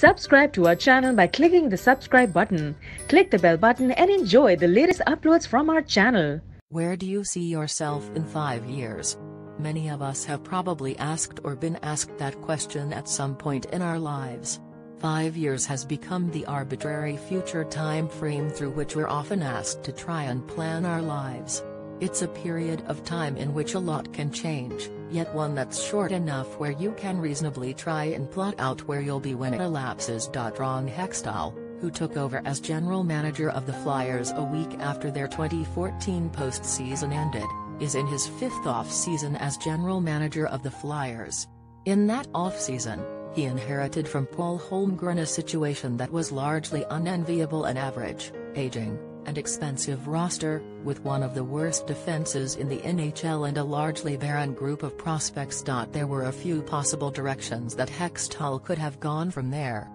Subscribe to our channel by clicking the subscribe button. Click the bell button and enjoy the latest uploads from our channel. Where do you see yourself in five years? Many of us have probably asked or been asked that question at some point in our lives. Five years has become the arbitrary future time frame through which we're often asked to try and plan our lives. It's a period of time in which a lot can change, yet one that's short enough where you can reasonably try and plot out where you'll be when it elapses. Ron Hextall, who took over as general manager of the Flyers a week after their 2014 postseason ended, is in his fifth off-season as general manager of the Flyers. In that off-season, he inherited from Paul Holmgren a situation that was largely unenviable and average, aging, and expensive roster, with one of the worst defenses in the NHL and a largely barren group of prospects. There were a few possible directions that Hextall could have gone from there.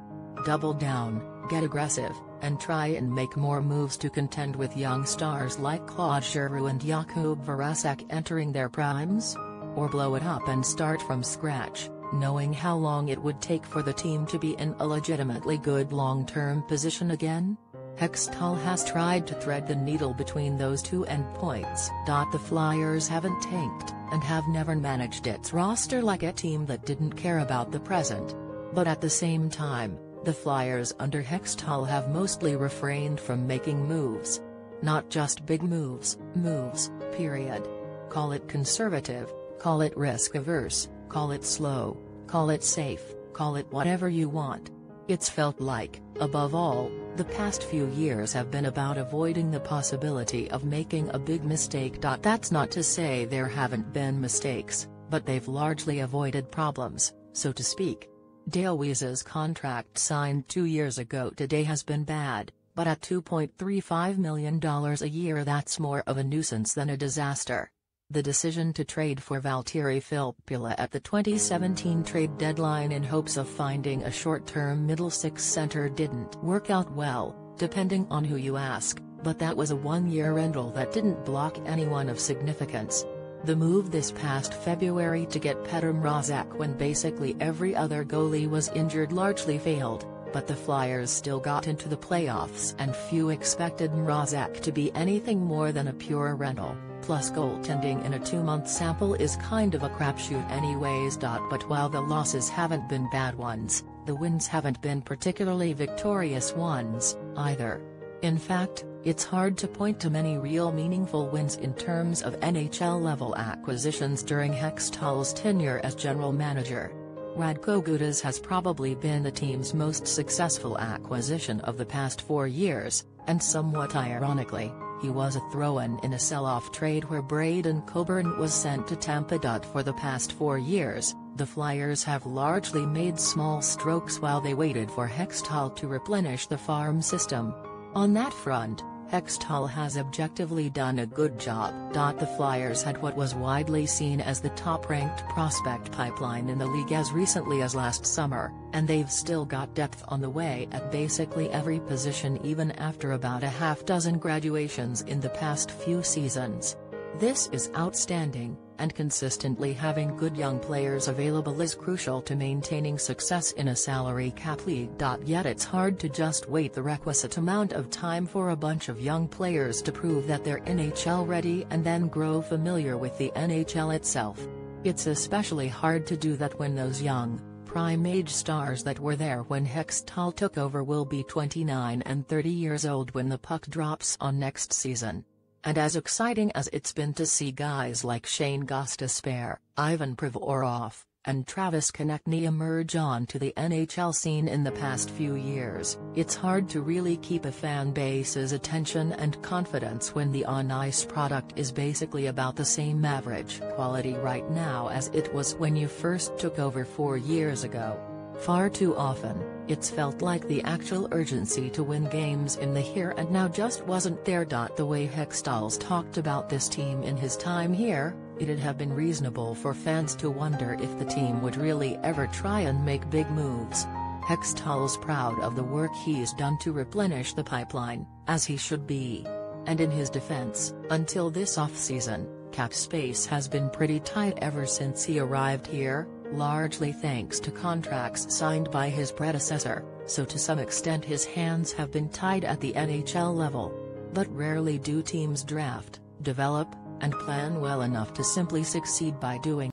Double down, get aggressive, and try and make more moves to contend with young stars like Claude Giroux and Jakub Voracek entering their primes? Or blow it up and start from scratch, knowing how long it would take for the team to be in a legitimately good long-term position again? Hextall has tried to thread the needle between those two endpoints. The Flyers haven't tanked, and have never managed its roster like a team that didn't care about the present. But at the same time, the Flyers under Hextall have mostly refrained from making moves. Not just big moves, moves, period. Call it conservative, call it risk-averse, call it slow, call it safe, call it whatever you want. It's felt like, above all, the past few years have been about avoiding the possibility of making a big mistake. That's not to say there haven't been mistakes, but they've largely avoided problems, so to speak. Dale Weise's contract signed two years ago today has been bad, but at $2.35 million a year that's more of a nuisance than a disaster. The decision to trade for Valtteri Filppula at the 2017 trade deadline in hopes of finding a short-term middle six center didn't work out well, depending on who you ask, but that was a one-year rental that didn't block anyone of significance. The move this past February to get Petr Mrazek when basically every other goalie was injured largely failed, but the Flyers still got into the playoffs and few expected Mrazek to be anything more than a pure rental plus goaltending in a two-month sample is kind of a crapshoot anyways. But while the losses haven't been bad ones, the wins haven't been particularly victorious ones, either. In fact, it's hard to point to many real meaningful wins in terms of NHL-level acquisitions during Hextall's tenure as general manager. Radko Gudas has probably been the team's most successful acquisition of the past four years, and somewhat ironically, he was a throw-in in a sell-off trade where Braydon Coburn was sent to Tampa. For the past four years, the Flyers have largely made small strokes while they waited for Hextall to replenish the farm system. On that front, Hextall has objectively done a good job. The Flyers had what was widely seen as the top-ranked prospect pipeline in the league as recently as last summer, and they've still got depth on the way at basically every position even after about a half dozen graduations in the past few seasons. This is outstanding, and consistently having good young players available is crucial to maintaining success in a salary cap league. Yet it's hard to just wait the requisite amount of time for a bunch of young players to prove that they're NHL ready and then grow familiar with the NHL itself. It's especially hard to do that when those young, prime age stars that were there when Hextall took over will be 29 and 30 years old when the puck drops on next season. And as exciting as it's been to see guys like Shane Gostisbehere, Ivan Provorov, and Travis Konecny emerge onto the NHL scene in the past few years, it's hard to really keep a fan base's attention and confidence when the on-ice product is basically about the same average quality right now as it was when you first took over four years ago. Far too often, it's felt like the actual urgency to win games in the here and now just wasn't there. The way Hextall's talked about this team in his time here, it'd have been reasonable for fans to wonder if the team would really ever try and make big moves. Hextall's proud of the work he's done to replenish the pipeline, as he should be. And in his defense, until this offseason, cap space has been pretty tight ever since he arrived here, largely thanks to contracts signed by his predecessor, so to some extent his hands have been tied at the NHL level. But rarely do teams draft, develop, and plan well enough to simply succeed by doing